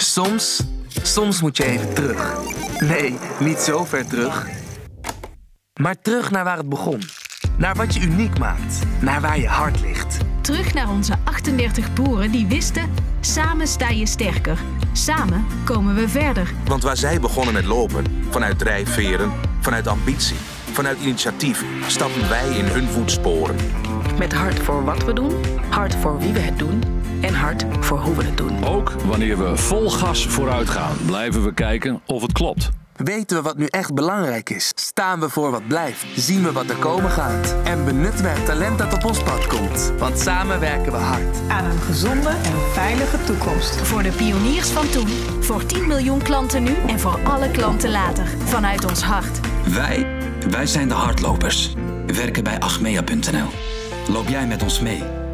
Soms, soms moet je even terug. Nee, niet zo ver terug. Maar terug naar waar het begon. Naar wat je uniek maakt. Naar waar je hart ligt. Terug naar onze 38 boeren die wisten: samen sta je sterker. Samen komen we verder. Want waar zij begonnen met lopen, vanuit drijfveren, vanuit ambitie, vanuit initiatief, stappen wij in hun voetsporen. Met hart voor wat we doen, hart voor wie we het doen en hart voor hoe we het doen. Ook wanneer we vol gas vooruit gaan, blijven we kijken of het klopt. Weten we wat nu echt belangrijk is? Staan we voor wat blijft? Zien we wat er komen gaat? En benutten we het talent dat op ons pad komt? Want samen werken we hard. Aan een gezonde en veilige toekomst. Voor de pioniers van toen, voor 10 miljoen klanten nu en voor alle klanten later. Vanuit ons hart. Wij, wij zijn de hardlopers. We werken bij achmea.nl. Loop jij met ons mee?